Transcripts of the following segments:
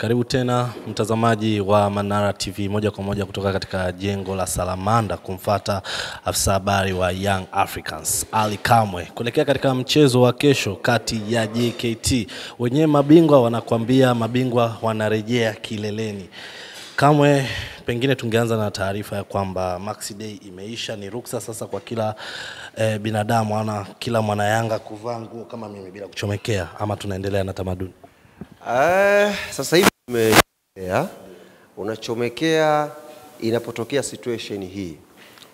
Karibu tena mtazamaji wa Manara TV moja kwa moja kutoka katika jengo la Salamanda kumfata afisa habari wa Young Africans Ali Kamwe kuelekea katika mchezo wa kesho kati ya JKT. Wenyewe mabingwa wanakuambia mabingwa wanarejea kileleni. Kamwe, pengine tungeanza na taarifa ya kwamba Maxi Day imeisha, ni ruksa sasa kwa kila eh, binadamu ana kila mwana Yanga kuvaa nguo kama mimi bila kuchomekea, ama tunaendelea na tamaduni? Eh, sasa hivi tumeendelea, unachomekea inapotokea situation hii,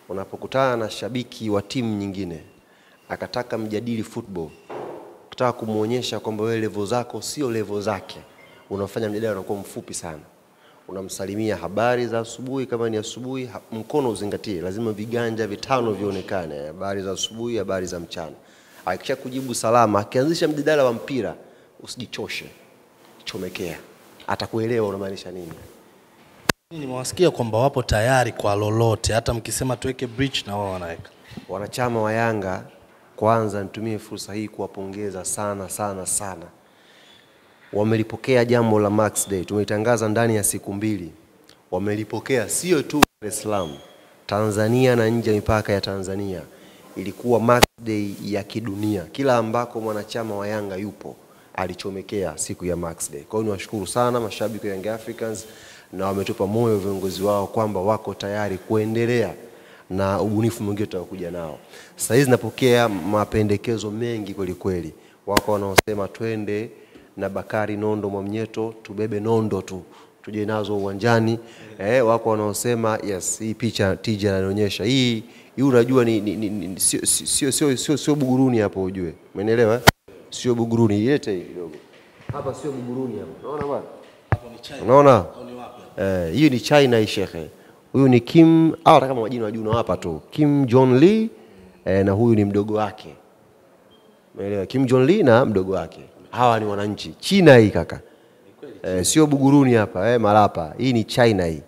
unapokutana na shabiki wa timu nyingine akataka mjadili football, kutaka kumwonyesha kwamba wewe level zako sio level zake, unafanya mjadala unakuwa mfupi sana. Unamsalimia habari za asubuhi, kama ni asubuhi, mkono uzingatie, lazima viganja vitano vionekane, habari za asubuhi, habari za mchana. Akisha kujibu salama, akianzisha mjadala wa mpira, usijichoshe chomekea, atakuelewa unamaanisha nini. Nimewasikia kwamba wapo tayari kwa lolote, hata mkisema tuweke bridge na wao wanaweka. Wanachama wa Yanga, kwanza nitumie fursa hii kuwapongeza sana sana sana. Wamelipokea jambo la Max Day, tumeitangaza ndani ya siku mbili. Wamelipokea sio tu Dar es Salaam, Tanzania na nje ya mipaka ya Tanzania. Ilikuwa Max Day ya kidunia, kila ambako mwanachama wa Yanga yupo alichomekea siku ya Max Day. Kwa hiyo niwashukuru sana mashabiki wa Young Africans na wametupa moyo viongozi wao kwamba wako tayari kuendelea na ubunifu mwingine tutakuja nao. Sasa hizi napokea mapendekezo mengi kweli kweli. Wako wanaosema twende na Bakari Nondo Mwamnyeto, tubebe nondo tu tuje nazo uwanjani. Eh, wako wanaosema yes, hii picha tija anaonyesha hii hii, unajua ni, ni, ni, sio sio sio sio sio Buguruni hapo, ujue, umeelewa? Sio Buguruni, ilete hii kidogo hapa, sio Buguruni hapa. unaona bwana, hapo ni China. unaona eh, hiyo ni China hii shekhe. Huyu ni Kim, au hata kama majina wajua hapa tu, Kim Jong Lee eh, na huyu ni mdogo wake Umeelewa? Kim Jong Lee na mdogo wake. Hawa ni wananchi. China hii kaka. Eh, sio Buguruni hapa, eh, Malapa. Hii ni China hii.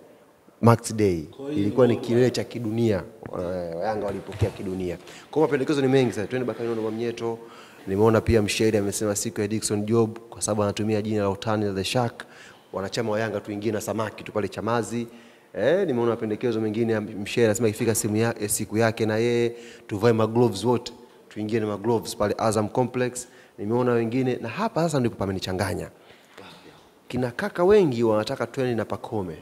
Max Day. Ilikuwa ni kilele cha kidunia. Eh, Yanga walipokea kidunia. Kwa mapendekezo ni mengi sana. Twende Bakari Nondo Mwamnyeto. Nimeona pia mshairi amesema siku ya Dickson Job kwa sababu anatumia jina la utani la The Shark. Wanachama wa Yanga tuingie na samaki tu pale Chamazi. Eh, nimeona mapendekezo mengine ya mshairi anasema ikifika simu ya, eh, siku yake na yeye tuvae magloves wote tuingie na magloves pale Azam Complex. Nimeona wengine na hapa sasa ndipo pamenichanganya. Kina kaka wengi wanataka twende na Pakome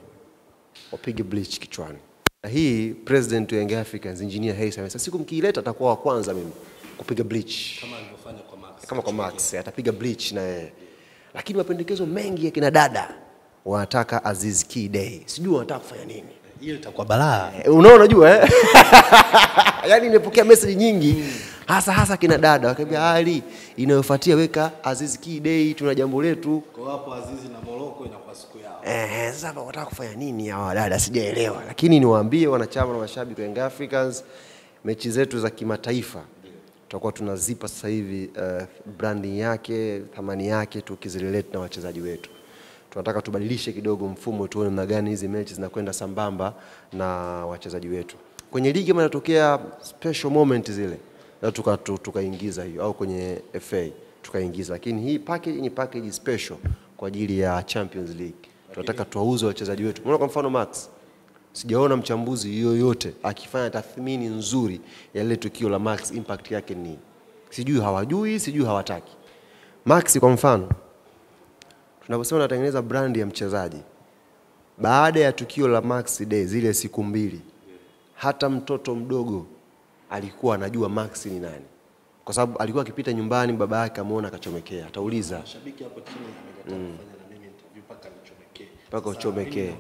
wapige bleach kichwani. Na hii president wa Young Africans Engineer Hersi amesema siku mkiileta atakuwa wa kwanza mimi kupiga bleach Kama alivyofanya kwa Max. kama kwa Max atapiga bleach na yeye. Lakini mapendekezo mengi ya kina dada wanataka Aziz Ki Day. Sijui wanataka kufanya nini. Hiyo itakuwa balaa. Eh, Unaona unajua eh? yani nimepokea message nyingi hasa hasa kina dada wakaambia, Ali inayofuatia weka Aziz Ki Day tuna jambo letu. Kwa hapo Aziz na Moroko inakuwa siku yao. Eh, sasa hapa wataka kufanya nini hawa dada sijaelewa. Lakini niwaambie wanachama na mashabiki wa Young Africans mechi zetu za kimataifa tutakuwa tunazipa sasa hivi uh, branding yake, thamani yake tukizirelate na wachezaji wetu. Tunataka tubadilishe kidogo mfumo tuone namna gani hizi mechi zinakwenda sambamba na wachezaji wetu. Kwenye ligi kama inatokea special moment zile na tuka- tu- tukaingiza hiyo au kwenye FA tukaingiza, lakini hii package ni package special kwa ajili ya Champions League. Tunataka tuwauze wachezaji wetu. Unaona kwa mfano Max, sijaona mchambuzi yoyote akifanya tathmini nzuri ya lile tukio la Max, impact yake ni nini. Sijui hawajui, sijui hawataki. Max kwa mfano, tunaposema natengeneza brand ya mchezaji, baada ya tukio la Max Day zile siku mbili, hata mtoto mdogo alikuwa anajua Max ni nani, kwa sababu alikuwa akipita nyumbani, baba yake amuona akachomekea, atauliza Shabiki hapo chini amekataa kufanya na mimi interview mpaka nichomekee. mpaka uchomekee.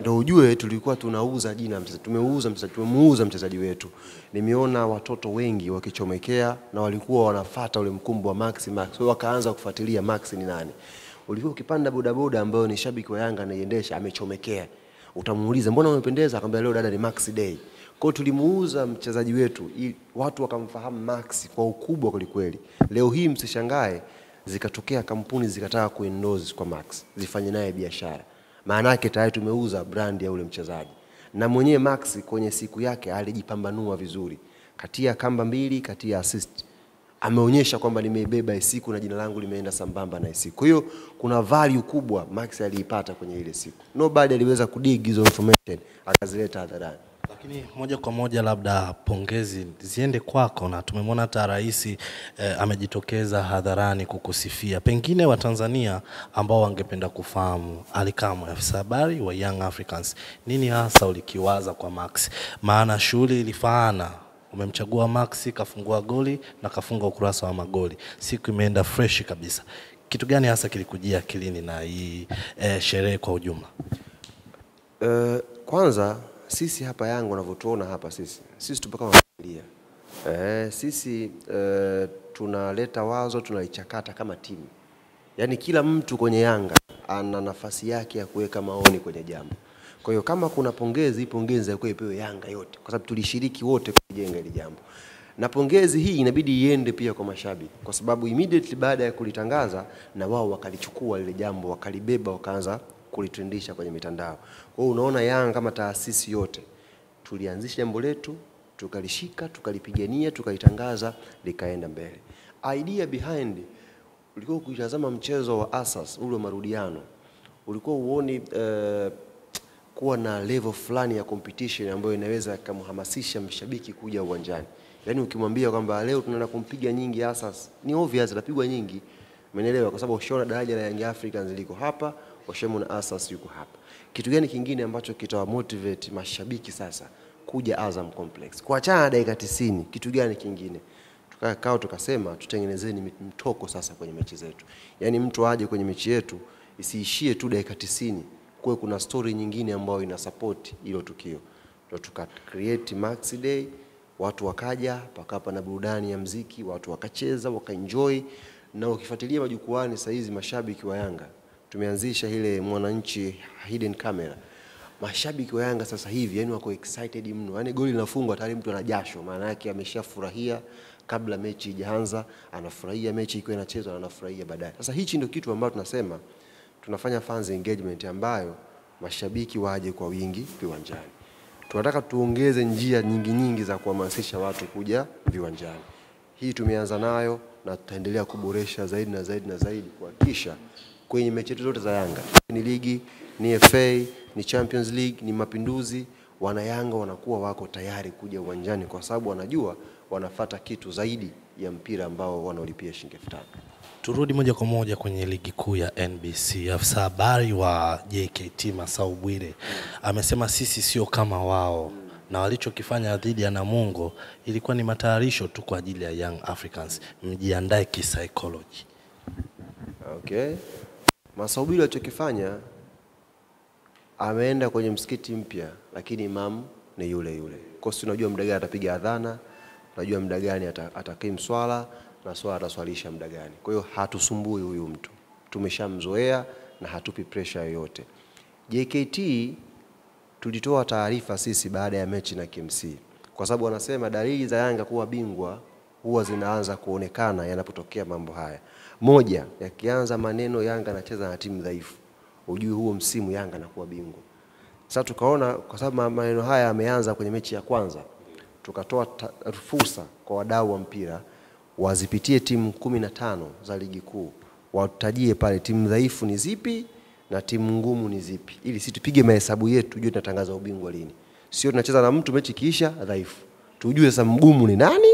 Ndio ujue tulikuwa tunauza jina mchezaji, tumeuza mchezaji, tumemuuza mchezaji wetu. Nimeona watoto wengi wakichomekea na walikuwa wanafata ule mkumbo wa Max Max, wakaanza kufuatilia Max ni nani. Ulikuwa ukipanda bodaboda ambayo ni shabiki wa Yanga anaiendesha amechomekea, utamuuliza mbona umependeza, akamwambia leo dada ni Max Day. Kwa tulimuuza mchezaji wetu ili watu wakamfahamu Max kwa ukubwa kwelikweli. Leo hii msishangae zikatokea kampuni zikataka kuendoze kwa Max zifanye naye biashara maana yake tayari tumeuza brand ya ule mchezaji, na mwenyewe Max kwenye siku yake alijipambanua vizuri, katia kamba mbili, katia assist, ameonyesha kwamba nimeibeba siku na jina langu limeenda sambamba na siku. Kwa hiyo kuna value kubwa Max aliipata kwenye ile siku. Nobody aliweza kudig hizo information akazileta hadharani. Lakini moja kwa moja, labda pongezi ziende kwako, na tumemwona hata rais eh, amejitokeza hadharani kukusifia. Pengine Watanzania ambao wangependa kufahamu, alikamwe afisa habari wa Young Africans, nini hasa ulikiwaza kwa Max? Maana shughuli ilifaana, umemchagua Max, kafungua goli na kafunga ukurasa wa magoli, siku imeenda fresh kabisa. Kitu gani hasa kilikujia akilini na hii eh, sherehe kwa ujumla? Uh, kwanza sisi hapa Yanga unavyotuona hapa sisi sisi tupo kama familia. Eh, sisi eh, tunaleta wazo tunalichakata kama timu, yaani kila mtu kwenye Yanga ana nafasi yake ya kuweka maoni kwenye jambo. Kwa hiyo kama kuna pongezi, pongezi ya ipewe Yanga yote, kwa sababu tulishiriki wote kujenga hili jambo, na pongezi hii inabidi iende pia kwa mashabiki, kwa sababu immediately baada ya kulitangaza na wao wakalichukua lile jambo, wakalibeba, wakaanza kulitrendisha kwenye mitandao. Kwa hiyo unaona Yanga kama taasisi yote tulianzisha jambo letu, tukalishika, tukalipigania, tukalitangaza, likaenda mbele. Idea behind ulikuwa ukitazama mchezo wa Asas ule marudiano, ulikuwa uoni uh, kuwa na level fulani ya competition ambayo inaweza kumhamasisha mshabiki kuja uwanjani. Yaani ukimwambia kwamba leo tunaenda kumpiga nyingi Asas, ni obvious atapigwa nyingi. Umeelewa? Kwa sababu ushaona daraja la Young Africans liko hapa, washamona Asas yuko hapa. Kitu gani kingine ambacho kitawamotivate mashabiki sasa kuja Azam Complex? Kuachana na dakika 90, kitu gani kingine? Tukakaa tukasema tutengenezeni mtoko sasa kwenye mechi zetu. Yaani mtu aje kwenye mechi yetu isiishie tu dakika 90, kuwe kuna story nyingine ambayo ina support hilo tukio. Ndio tuka create Max Day, watu wakaja, pakapa na burudani ya mziki, watu wakacheza, wakaenjoy na ukifuatilia majukwaani saizi mashabiki wa Yanga tumeanzisha ile mwananchi hidden camera. Mashabiki wa Yanga sasa hivi yani wako excited mno, yani goli linafungwa tayari mtu ana jasho, maana yake ameshafurahia kabla mechi ijaanza, anafurahia mechi ikiwa inachezwa na anafurahia baadaye. Sasa hichi ndio kitu ambacho tunasema tunafanya fans engagement ambayo mashabiki waje kwa wingi viwanjani. Tunataka tuongeze njia nyingi nyingi za kuhamasisha watu kuja viwanjani. Hii tumeanza nayo na tutaendelea kuboresha zaidi na zaidi na zaidi kuhakikisha kwenye mechi zote za Yanga, ni ligi, ni FA, ni Champions League, ni Mapinduzi, wana Yanga wanakuwa wako tayari kuja uwanjani kwa sababu wanajua wanafata kitu zaidi ya mpira ambao wanaolipia shilingi elfu tano. Turudi moja kwa moja kwenye ligi kuu ya NBC. Afisa habari wa JKT Masau Bwire amesema sisi sio kama wao na walichokifanya dhidi ya Namungo ilikuwa ni matayarisho tu kwa ajili ya Young Africans. Mjiandae kisaikolojia. Okay. Masaubiri alichokifanya ameenda kwenye msikiti mpya, lakini imamu ni yule yule. Kwa hiyo unajua muda gani atapiga adhana, unajua muda gani ata- atakim swala na swala ataswalisha muda gani. Kwa hiyo hatusumbui huyu mtu, tumeshamzoea na hatupi pressure yoyote. JKT tulitoa taarifa sisi baada ya mechi na KMC, kwa sababu wanasema dalili za Yanga kuwa bingwa huwa zinaanza kuonekana yanapotokea mambo haya. Moja, yakianza maneno Yanga anacheza na timu dhaifu, ujue huo msimu Yanga anakuwa bingwa. Sasa tukaona kwa sababu maneno haya yameanza kwenye mechi ya kwanza, tukatoa fursa kwa wadau wa mpira wazipitie timu kumi na tano za ligi kuu, watajie pale timu dhaifu ni zipi na timu ngumu ni zipi, ili si tupige mahesabu yetu, tujue tunatangaza ubingwa lini. Sio tunacheza na mtu mechi kiisha dhaifu, tujue sasa mgumu ni nani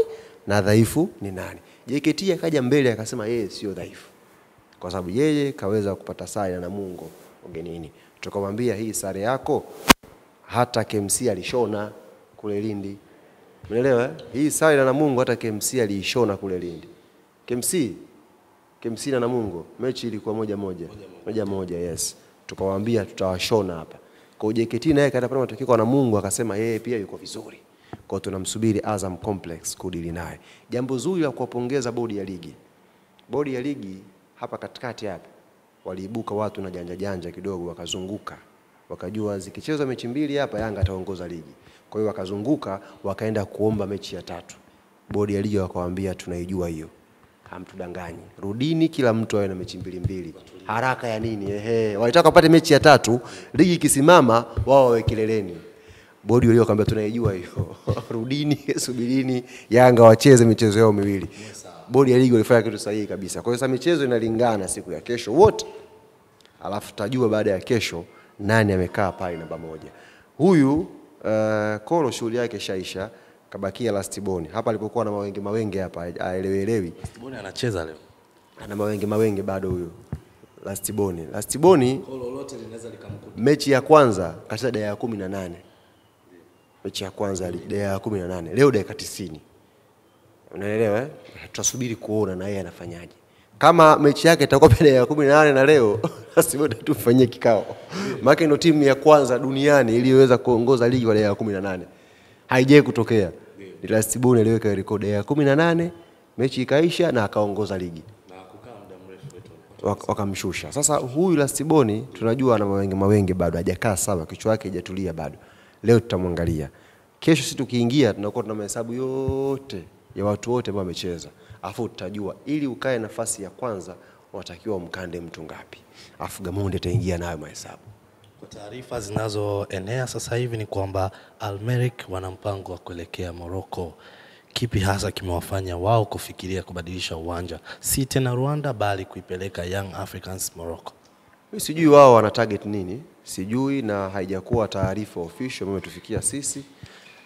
na dhaifu ni nani. JKT akaja mbele akasema yeye sio dhaifu kwa sababu yeye kaweza kupata sare na Namungo ugenini. Tukamwambia hii sare yako hata KMC alishona kule Lindi. Umeelewa? eh? Hii sare na Namungo hata KMC aliishona kule Lindi. KMC KMC na Namungo mechi ilikuwa moja moja. Moja moja, yes. Tukawaambia tutawashona hapa. Kwa hiyo JKT naye kaenda pale matokeo kwa Namungo akasema yeye pia yuko vizuri. Kwa tunamsubiri Azam Complex kudili naye. Jambo zuri la kuwapongeza bodi ya ligi bodi ya ligi hapa katikati hapa waliibuka watu na janja janja kidogo, wakazunguka wakajua zikichezwa mechi mbili hapa Yanga ataongoza ligi. Kwa hiyo wakazunguka wakaenda kuomba mechi ya tatu. Bodi ya ligi wakawaambia tunaijua hiyo, hamtudanganyi, rudini, kila mtu awe na mechi mbili mbili. Haraka ya nini? Ehe, walitaka wapate mechi ya tatu, ligi ikisimama wao wawe kileleni. Bodi walio kaambia tunaijua hiyo. Rudini, subirini Yanga wacheze michezo yao miwili. Bodi ya ligi walifanya kitu sahihi kabisa. Kwa hiyo sasa michezo inalingana siku ya kesho wote alafu tutajua baada ya kesho nani amekaa pale namba moja. Huyu uh, Kolo shughuli yake shaisha, kabakia Lastiboni hapa alipokuwa na mawenge mawenge hapa aelewielewi, Boni anacheza leo. ana mawenge mawenge bado huyu Lastiboni. Lastiboni mechi ya kwanza kacheza daya ya kumi na nane mechi ya kwanza ya kumi na nane. Leo dakika tisini. Unaelewa eh? tutasubiri kuona na yeye anafanyaje. Kama mechi yake itakuwa pia ya kumi na nane na leo basi bado tufanyie kikao. Maana ndio timu ya kwanza duniani iliyoweza kuongoza ligi kwa dakika ya kumi na nane. Haijai kutokea. Ni Lastiboni aliweka rekodi. Ya kumi na nane mechi ikaisha na akaongoza ligi. Wakamshusha. Sasa huyu Lastiboni tunajua ana mawenge mawenge bado hajakaa sawa, kichwa yake hajatulia bado. Leo tutamwangalia. Kesho si tukiingia tunakuwa tuna mahesabu yote ya watu wote ambao wamecheza, afu tutajua ili ukae nafasi ya kwanza unatakiwa umkande mtu ngapi, afu Gamonde ataingia nayo mahesabu. Kwa taarifa zinazoenea sasa hivi ni kwamba Almeric wana mpango wa kuelekea Morocco. Kipi hasa kimewafanya wao kufikiria kubadilisha uwanja, si tena Rwanda, bali kuipeleka Young Africans Morocco? Mimi sijui wao wana target nini, sijui na haijakuwa taarifa official ambayo imetufikia sisi,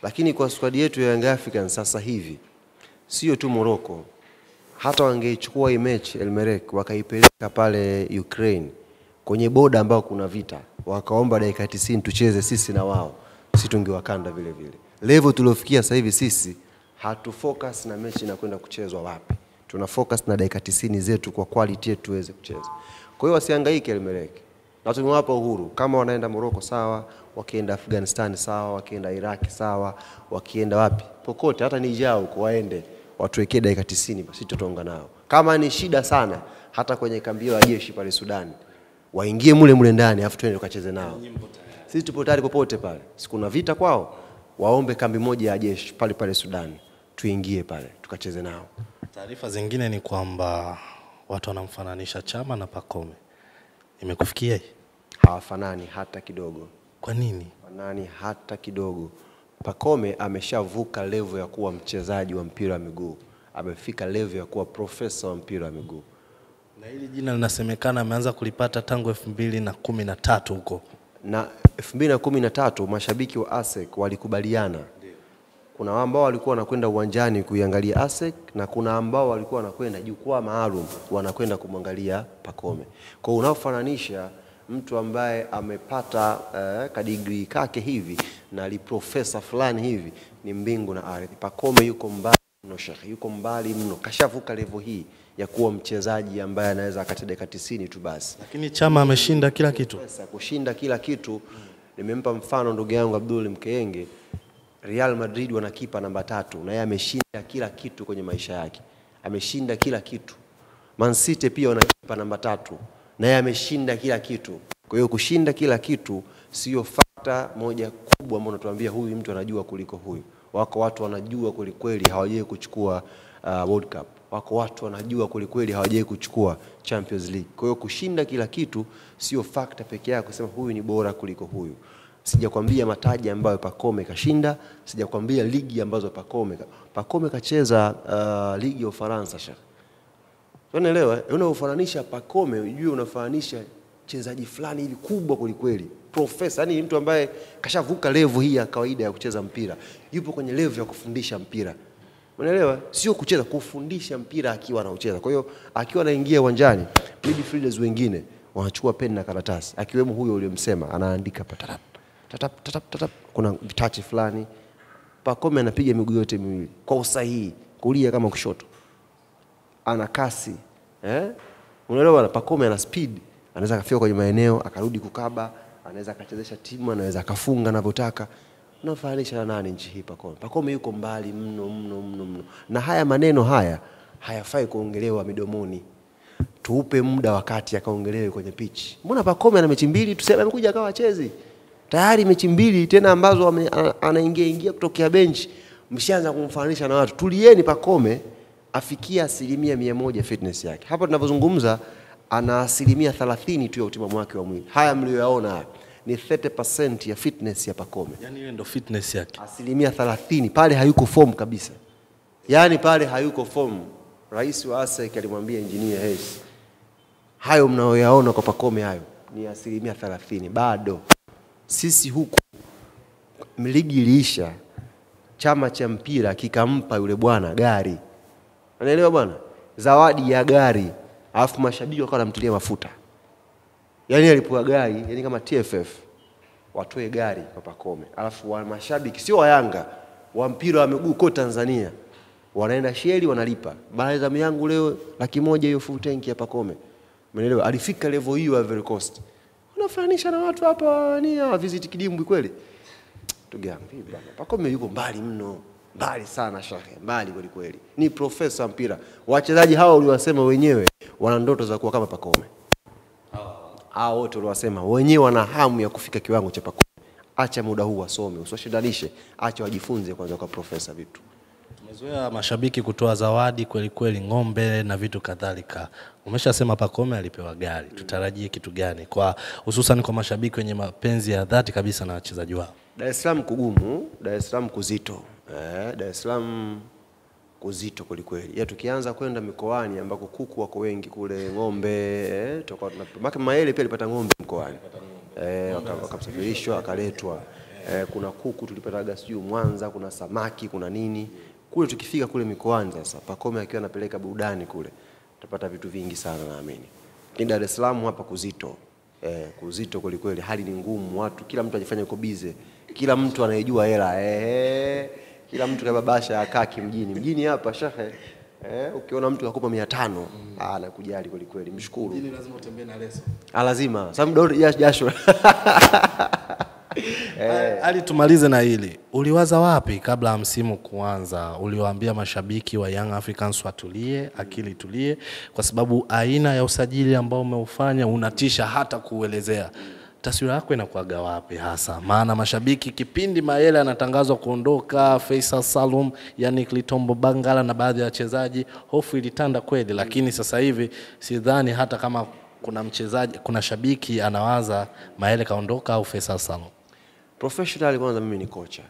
lakini kwa squad yetu ya Young Africans sasa hivi sio tu Morocco, hata wangeichukua hii mechi Elmerek wakaipeleka pale Ukraine kwenye boda ambao kuna vita, wakaomba dakika 90 tucheze sisi na wao, sisi tungewakanda vile vile. Level tuliofikia sasa hivi sisi hatu focus na mechi inakwenda kuchezwa wapi, tuna focus na dakika 90 zetu kwa quality yetu tuweze kucheza. Kwa hiyo wasihangaike Elmerek, na tumewapa uhuru. Kama wanaenda Moroko sawa, wakienda Afghanistan sawa, wakienda Iraki sawa, wakienda wapi popote, hata Niger huko waende, watuwekee dakika 90 basi tutaunga nao. Kama ni shida sana, hata kwenye kambi ya jeshi pale Sudan waingie mule mule ndani, afu twende tukacheze nao. Sisi tupo tayari popote pale, sikuna vita kwao, waombe kambi moja ya jeshi pale pale Sudan, tuingie pale tukacheze nao. Taarifa zingine ni kwamba watu wanamfananisha Chama na Pakome, Imekufikia hii? Hawafanani hata kidogo. Kwa nini? fanani hata kidogo. Pacome ameshavuka levu ya kuwa mchezaji wa mpira wa miguu, amefika levu ya kuwa profesa wa mpira wa miguu. Na hili jina linasemekana ameanza kulipata tangu elfu mbili na kumi na tatu huko. Na 2013 mashabiki wa ASEC walikubaliana, kuna ambao walikuwa wanakwenda uwanjani kuiangalia ASEC na kuna ambao walikuwa wanakwenda jukwaa maalum wanakwenda kumwangalia Pacome. Kwa hiyo unaofananisha mtu ambaye amepata uh, kadigri kake hivi na liprofesa fulani hivi ni mbingu na ardhi. Pacome yuko mbali mno shekhe, yuko mbali mno, kashavuka level hii ya kuwa mchezaji ambaye anaweza akacheza dakika 90 tu basi Lakini Chama ameshinda kila kitu. Sasa kushinda kila kitu. Nimempa mfano ndugu yangu Abdul Mkeenge, Real Madrid wana kipa namba tatu na yeye ameshinda kila kitu kwenye maisha yake, ameshinda kila kitu. Man City pia wana kipa namba tatu na yameshinda ameshinda kila kitu. Kwa hiyo kushinda kila kitu sio fakta moja kubwa ambayo unatuambia huyu mtu anajua kuliko huyu. Wako watu wanajua kwelikweli, hawajai kuchukua uh, World Cup. Wako watu wanajua kwelikweli, hawajai kuchukua Champions League. Kwa hiyo kushinda kila kitu sio fakta peke yake kusema huyu ni bora kuliko huyu. Sijakwambia mataji ambayo Pacome kashinda, sijakwambia ligi ambazo Pacome. Pacome kacheza uh, ligi ya Ufaransa shaka Unaelewa? Unaofananisha Pacome ujue unafananisha mchezaji fulani hivi kubwa kwelikweli, profesa, yani mtu ambaye kashavuka levu hii ya kawaida ya kucheza mpira, yupo kwenye levu ya kufundisha mpira. Unaelewa? Sio kucheza, kufundisha mpira akiwa anaucheza. Kwa hiyo akiwa anaingia uwanjani, midfielders wengine wanachukua peni na karatasi, akiwemo huyo uliyomsema, anaandika patatap tatap tatap tatap, kuna vitachi fulani. Pacome anapiga miguu yote miwili kwa usahihi, kulia kama kushoto ana kasi eh? Unaelewa bwana, Pacome ana speed, anaweza kafika kwenye maeneo akarudi kukaba, anaweza akachezesha timu, anaweza akafunga anavyotaka. Unafananisha na nani nchi hii Pacome? Pacome yuko mbali mno mno mno mno, na haya maneno haya hayafai kuongelewa midomoni. Tuupe muda wakati akaongelewe kwenye pitch. Mbona Pacome ana mechi mbili, tuseme amekuja akawa chezi tayari mechi mbili tena ambazo anaingia ingia kutokea benchi, mshaanza kumfananisha na watu. Tulieni, Pacome afikia asilimia mia moja fitness yake. Hapa tunavyozungumza ana asilimia thelathini tu ya utimamu wake wa mwili. Haya mlioyaona haya ni 30% ya fitness ya Pacome yani ile ndo fitness yake. asilimia 30 pale hayuko form kabisa, yaani pale hayuko form. Rais wa ASEC alimwambia engineer Hersi, hayo mnayoyaona kwa Pacome hayo ni asilimia 30 bado. Sisi huku ligi iliisha, chama cha mpira kikampa yule bwana gari, unaelewa bwana, zawadi ya gari, alafu mashabiki wakawa wanamtilia mafuta, yaani alipewa gari, yaani kama TFF watoe gari kwa Pacome, alafu wa mashabiki sio wayanga wa mpira wa miguu kote Tanzania wanaenda sheli wanalipa. Baada zamu yangu leo laki moja hiyo full tank ya Pacome, umeelewa? Alifika level hiyo Ivory Coast, unafananisha na watu hapa ni visit kidimbwi kweli? tugeambi bwana, Pacome yuko mbali mno, mbali sana shahe, mbali kweli kweli, ni profesa mpira. Wachezaji hawa uliwasema wenyewe wana ndoto za kuwa kama Pacome hao wote uliwasema wenyewe wana hamu ya kufika kiwango cha Pacome. Acha muda huu wasome, usiwashindanishe, acha wajifunze kwanza kwa profesa vitu. Tumezoea mashabiki kutoa zawadi kweli kweli, ng'ombe na vitu kadhalika. Umeshasema pakome alipewa gari, tutarajie kitu gani kwa hususan kwa mashabiki wenye mapenzi ya dhati kabisa na wachezaji wao? Dar es Salaam kugumu, Dar es Salaam kuzito. Eh, Dar es Salaam kuzito kwelikweli. Ya tukianza kwenda mikoani ambako kuku wako wengi kule, ng'ombe eh, Mayele pia alipata ng'ombe mkoani eh, waka- wakamsafirishwa akaletwa. Eh, kuna kuku tulipataga sijui Mwanza, kuna samaki, kuna nini kule. Tukifika kule mikoani sasa, Pakome akiwa anapeleka burudani kule, tutapata vitu vingi sana naamini. Lakini Dar es Salaam hapa kuzito eh, kuzito kwelikweli, hali ni ngumu, watu kila mtu ajifanya yuko bize, kila mtu anayejua hela eh, kila mtu kababasha akaki mjini mjini hapa shehe eh, ukiona mtu akupa mia tano ah, nakujali kwelikweli, mshukuru lazima utembee na leso. ah, lazima jasho eh. Ali, tumalize na hili. Uliwaza wapi kabla ya msimu kuanza? Uliwaambia mashabiki wa Young Africans watulie, akili tulie, kwa sababu aina ya usajili ambao umeufanya unatisha hata kuelezea. Taswira yako inakuaga wapi hasa? Maana mashabiki kipindi Mayele anatangazwa kuondoka, Faisal Salum, yani Litombo Bangala na baadhi ya wachezaji, hofu ilitanda kweli, lakini sasa hivi sidhani hata kama kuna mchezaji, kuna shabiki anawaza Mayele kaondoka au Faisal Salum. Professional kwanza, mimi ni kocha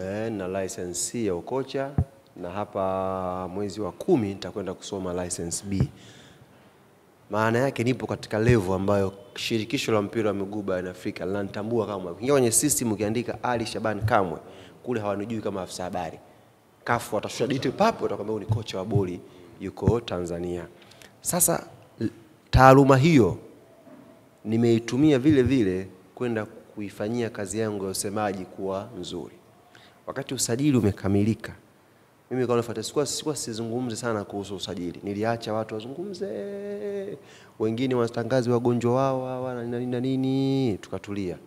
e, na license ya ukocha, na hapa mwezi wa kumi nitakwenda kusoma license B. Maana yake nipo katika levo ambayo shirikisho la mpira wa miguu barani Afrika linanitambua kama. Ukiingia kwenye system ukiandika Ali Shaban Kamwe, kule hawanijui kama afisa habari. Kafu watashusha dite papo, watakwambia huyu ni kocha wa boli yuko Tanzania. Sasa taaluma hiyo nimeitumia vile vile kwenda kuifanyia kazi yangu ya usemaji kuwa nzuri. Wakati usajili umekamilika, mimi kwa nafuata, sikuwa sikuwa sizungumze sana kuhusu usajili, niliacha watu wazungumze, wengine watangazi wagonjwa wao hawa na nini na nini, tukatulia.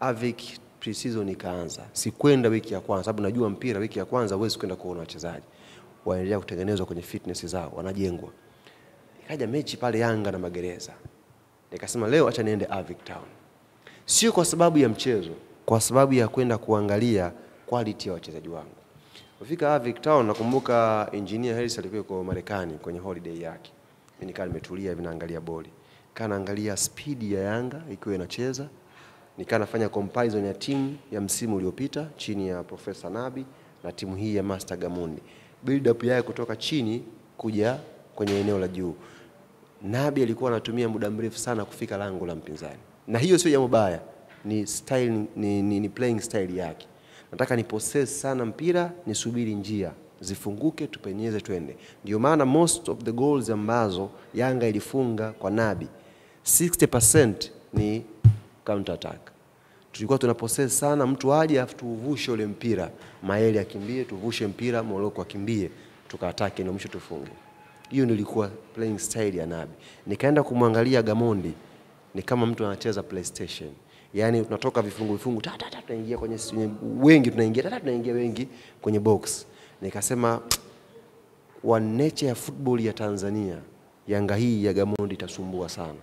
Avic pre-season ikaanza, sikwenda wiki ya kwanza, sababu najua mpira wiki ya kwanza huwezi kwenda kuona wachezaji, waendelea kutengenezwa kwenye fitness zao, wanajengwa. Ikaja mechi pale Yanga na Magereza, nikasema leo acha niende Avic Town, sio kwa sababu ya mchezo, kwa sababu ya kwenda kuangalia quality ya wachezaji wangu. Kufika Avic Town, nakumbuka engineer Harris alikuwa yuko Marekani kwenye holiday yake, mimi nikaa nimetulia hivi naangalia boli, kaa naangalia speed ya Yanga ikiwa inacheza, nikaa nafanya comparison ya timu ya msimu uliopita chini ya Profesa Nabi na timu hii ya Master Gamondi, build up yake kutoka chini kuja kwenye eneo la juu. Nabi alikuwa anatumia muda mrefu sana kufika lango la mpinzani, na hiyo sio jambo baya, ni style, ni, ni, ni playing style yake. Nataka ni possess sana mpira, nisubiri njia zifunguke, tupenyeze twende. Ndio maana most of the goals ambazo Yanga ilifunga kwa Nabi 60% ni counter attack. Tulikuwa tuna sana, mtu aje afu tuvushe ule mpira, Maeli akimbie, tuvushe mpira, Moroko akimbie, tukaatake na mwisho tufunge. Hiyo ndio ilikuwa playing style ya Nabi. Nikaenda kumwangalia Gamondi, ni kama mtu anacheza PlayStation. Yaani tunatoka vifungu vifungu ta ta ta tunaingia kwenye wengi tunaingia ta ta tunaingia wengi kwenye box. Nikasema wa nature ya football ya Tanzania, Yanga hii ya Gamondi itasumbua sana,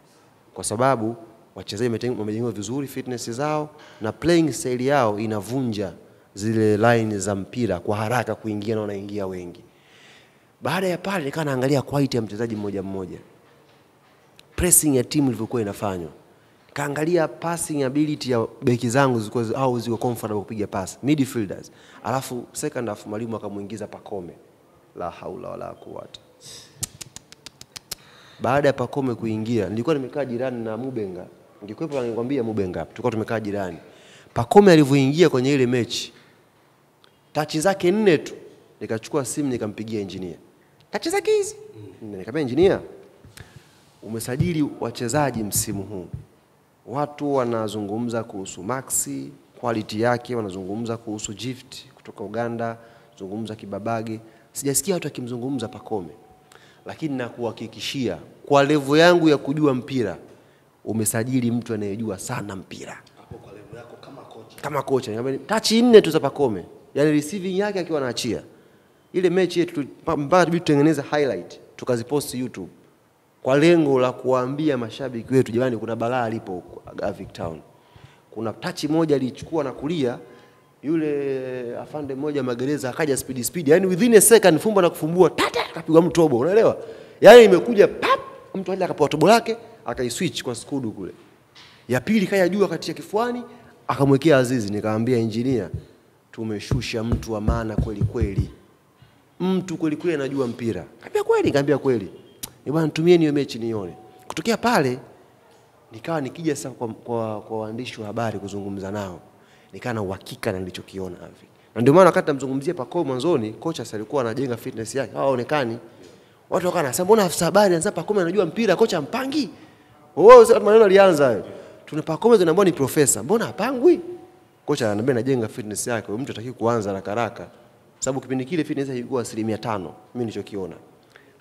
kwa sababu wachezaji wamejengwa vizuri fitness zao na playing style yao inavunja zile line za mpira kwa haraka kuingia na wanaingia wengi. Baada ya pale nikawa naangalia quality ya mchezaji mmoja mmoja, pressing ya timu ilivyokuwa inafanywa, akaangalia passing ability ya beki zangu zilikuwa au ziko comfortable kupiga pass midfielders, alafu second half mwalimu akamuingiza Pakome, la haula wala quwata. Baada ya Pakome kuingia, nilikuwa nimekaa jirani na Mubenga, ningekuwepo angekwambia Mubenga, tulikuwa tumekaa jirani. Pakome alivyoingia kwenye ile mechi, tachi zake nne tu, nikachukua simu nikampigia engineer, tachi zake hizi. Nikamwambia engineer, umesajili wachezaji msimu huu, watu wanazungumza kuhusu Maxi quality yake, wanazungumza kuhusu Gift kutoka Uganda, zungumza Kibabage, sijasikia watu akimzungumza Pakome, lakini nakuhakikishia kwa levo yangu ya kujua mpira, umesajili mtu anayejua sana mpira. Kama kocha. Tachi nne tu za Pakome, yani receiving yake akiwa anaachia. Ile mechi yetu mpaka tubidi tutengeneze highlight tukaziposti YouTube kwa lengo la kuwaambia mashabiki wetu, jamani, kuna balaa alipo Gavik Town. Kuna tachi moja alichukua na kulia yule afande mmoja magereza akaja speed speed, yani within a second fumba na kufumbua tata, akapigwa mtobo, unaelewa? Yani imekuja pap, mtu aje akapewa tobo lake akaiswitch kwa skudu kule ya pili kaya juu akatia kifuani akamwekea Azizi. Nikamwambia engineer, tumeshusha mtu wa maana kweli kweli, mtu kweli kweli anajua mpira. Kaambia kweli, nikamwambia kweli, bwana, nitumieni hiyo mechi nione. Kutokea pale nikawa nikija sasa kwa, kwa, kwa waandishi wa habari kuzungumza nao, nikawa na uhakika na nilichokiona hivi, na ndio maana wakati namzungumzia Pacome mwanzoni, kocha alikuwa anajenga fitness yake, haonekani watu wakawa nasema mbona afisa habari anasema Pacome anajua mpira, kocha mpangi wewe maneno alianza hayo. Tuna Pacome tunaambiwa ni profesa. Mbona hapangwi? Kocha ananiambia anajenga fitness yake. Mtu hataki kuanza haraka haraka. Sababu kipindi kile fitness ilikuwa asilimia tano. Mimi nilichokiona.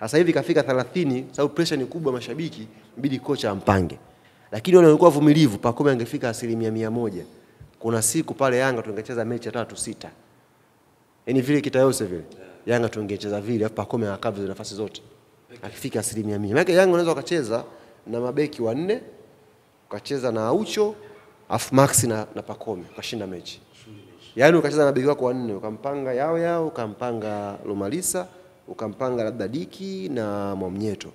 Sasa hivi kafika 30 sababu pressure ni kubwa mashabiki, ibidi kocha ampange. Lakini wale walikuwa vumilivu, Pacome angefika asilimia mia moja. Kuna siku pale Yanga tungecheza mechi tatu sita. Yaani vile kitayose vile. Yanga tungecheza vile, alafu Pacome akakaa vizuri nafasi zote. Akifika asilimia mia. Maana Yanga unaweza ukacheza na mabeki wanne, ukacheza na Aucho, afu Max na, na Pakome, ukashinda mechi. Yaani ukacheza na mabeki wako wanne, ukampanga yao yao, ukampanga Lomalisa, ukampanga labda Diki na Mwamnyeto.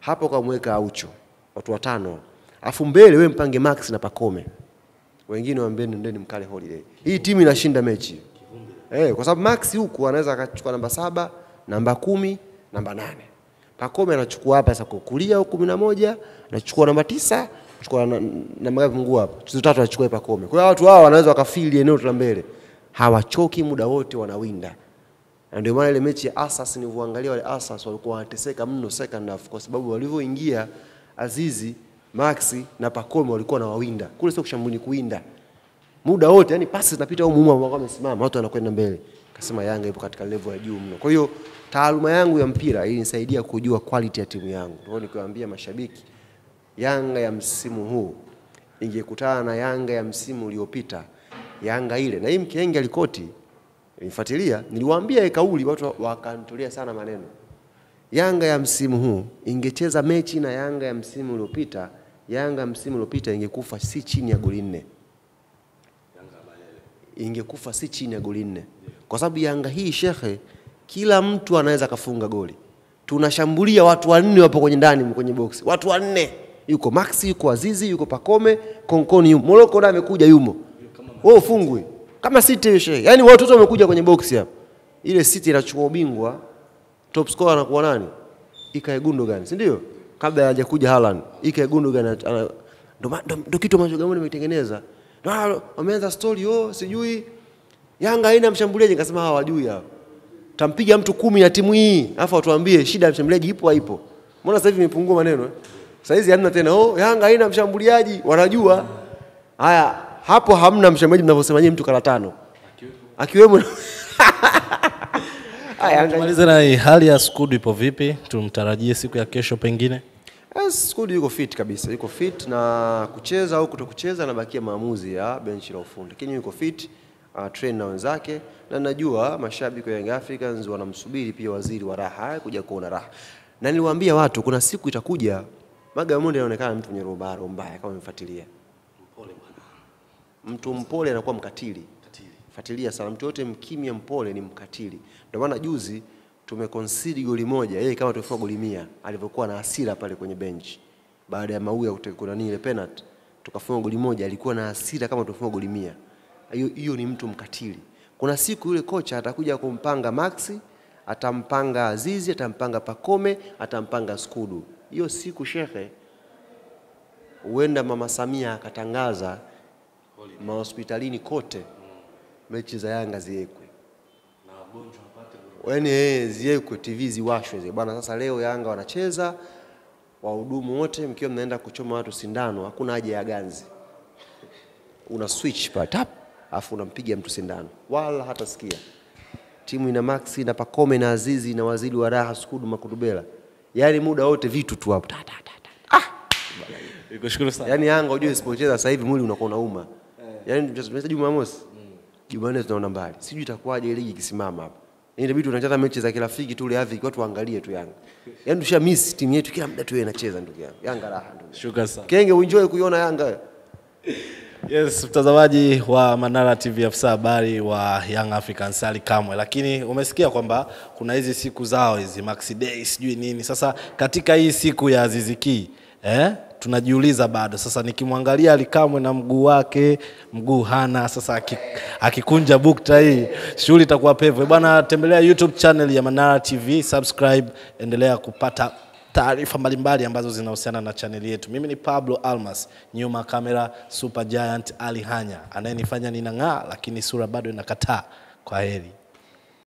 Hapo ukamweka Aucho, watu watano. Afu mbele we mpange Max na Pakome. Wengine waambeni ndeni mkale holiday. Hii timu inashinda mechi. Eh, kwa sababu Max huku anaweza akachukua namba saba, namba kumi, namba nane. Pakome anachukua hapa sasa kwa kulia huku kumi na moja, anachukua namba tisa, anachukua na- namba ngapi mguu hapa? Tuzo tatu anachukua Pakome. Kwa hiyo watu hao wanaweza wakafili eneo la mbele. Hawachoki muda wote wanawinda. Na ndio maana ile mechi ya Asas nilivyoangalia wale Asas walikuwa wanateseka mno second half kwa sababu walivyoingia Azizi, Maxi na Pakome walikuwa na wawinda. Kule sio kushambulia kuwinda muda wote, yani pasi zinapita au muuma ambao wamesimama, watu wanakwenda mbele. Kasema Yanga ipo katika level ya juu mno. Kwa hiyo taaluma yangu ya mpira ilinisaidia kujua quality ya timu yangu. Ndio nikiwaambia mashabiki, Yanga ya msimu huu ingekutana na Yanga ya msimu uliopita, Yanga ile na hii mkenge alikoti nifuatilia, niliwaambia kauli, watu wakanitolea sana maneno. Yanga ya msimu huu ingecheza mechi na Yanga ya msimu uliopita, Yanga ya msimu uliopita ingekufa si chini ya goli nne. Ingekufa si chini ya goli nne, kwa sababu Yanga hii shekhe, kila mtu anaweza kafunga goli. Tunashambulia watu wanne wapo kwenye ndani kwenye boksi, watu wanne, yuko Maxi, yuko Azizi, yuko Pakome, Konkoni yumo, Moroko naye amekuja yumo, wewe ufungwe kama City she. Yaani wote wamekuja kwenye box hapa, ile City inachukua ubingwa, top scorer anakuwa nani? Ilkay Gundogan, si ndio? Kabla hajakuja Haaland, Ilkay Gundogan ndo kitu ambacho Gamondi ametengeneza. Wameanza story oh, sijui Yanga haina mshambuliaji, nikasema wajui hao. Tampiga mtu kumi na timu hii, alafu watuambie shida ya mshambuliaji ipo haipo. Mbona sasa hivi imepungua maneno eh? Sasa hizi hamna tena, oh, Yanga haina mshambuliaji, wanajua. Haya, hapo hamna mshambuliaji mnavyosema nyinyi mtu kala tano. Akiwemo Tumalize na hali ya Skudu ipo vipi? Tumtarajie siku ya kesho pengine. Yes, Skudi yuko fit kabisa, yuko fit na kucheza au kutokucheza nabakia maamuzi ya benchi la ufundi, lakini yuko fit uh, train na wenzake, na najua mashabiki wa Young Africans wanamsubiri pia waziri wa raha kuja kuona raha, na niliwaambia watu kuna siku itakuja Magamondi anaonekana mtu mwenye roho mbaya kama mfuatilia mtu mpole anakuwa mkatili. Fuatilia sana, mtu yote mkimya mpole ni mkatili. Ndio maana juzi tumeconcede goli moja, yeye kama tumefunga goli mia, alivyokuwa na hasira pale kwenye bench baada ya Mauya kutekuna ni ile penalty, tukafunga goli moja, alikuwa na hasira kama tufunga goli mia. Hiyo hiyo ni mtu mkatili. Kuna siku yule kocha atakuja kumpanga Maxi, atampanga Azizi, atampanga Pakome, atampanga Skudu. Hiyo siku shehe, huenda Mama Samia akatangaza mahospitalini kote mechi za Yanga ziwekwe, yaani eh, ziwekwe TV ziwashwe zile bwana. Sasa leo Yanga wanacheza, wahudumu wote mkiwa mnaenda kuchoma watu sindano, hakuna haja ya ganzi, una switch pa tap, afu unampiga mtu sindano, wala hata sikia. Timu ina Maxi na Pakome na Azizi na waziri wa raha Skudu Makudubela, yaani muda wote vitu tu hapo ta, ta, ta, ta. Nikushukuru sana. Yaani Yanga unajua isipocheza sasa hivi mwili unakuwa unauma. Yaani tunacheza Jumamosi. Jumanne tunaona mbali. Sijui itakuwaje ligi ikisimama hapa. Yaani inabidi tunacheza mechi za kirafiki tu ile kwa watu waangalie tu Yanga. Yaani tusha miss timu yetu kila muda tu yeye inacheza ndugu yangu. Yanga raha ndugu. Shukrani sana. Kenge uenjoy kuiona Yanga. Yes, mtazamaji wa Manara TV afisa habari wa Young African Sali Kamwe, lakini umesikia kwamba kuna hizi siku zao hizi Maxi Day sijui nini. Sasa katika hii siku ya Aziz Ki eh, tunajiuliza bado. Sasa nikimwangalia Alikamwe na mguu wake, mguu hana. Sasa aki- akikunja bukta hii, shughuli itakuwa pevu bwana. Tembelea YouTube channel ya Manara TV, subscribe, endelea kupata taarifa mbalimbali ambazo zinahusiana na chaneli yetu. Mimi ni Pablo Almas, nyuma kamera Super Giant Ali Hanya, anayenifanya ninang'aa, lakini sura bado inakataa. Kwa heri.